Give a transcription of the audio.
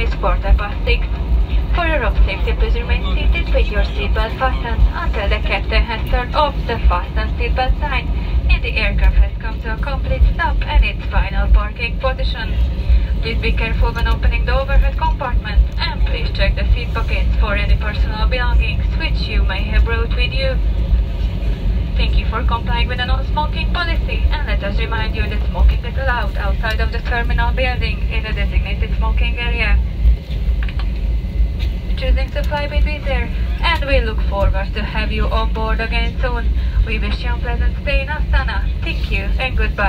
is quarter past. For your own safety, please remain seated with your seatbelt fastened until the captain has turned off the fasten seatbelt sign and the aircraft has come to a complete stop and its final parking position. Please be careful when opening the overhead compartment and please check the seat pockets for any personal belongings which you may have brought with you. Thank you for complying with the non-smoking policy us remind you that smoking is allowed outside of the terminal building in the designated smoking area. Choosing to fly with Wizz and we look forward to have you on board again soon. We wish you a pleasant stay in Astana. Thank you and goodbye.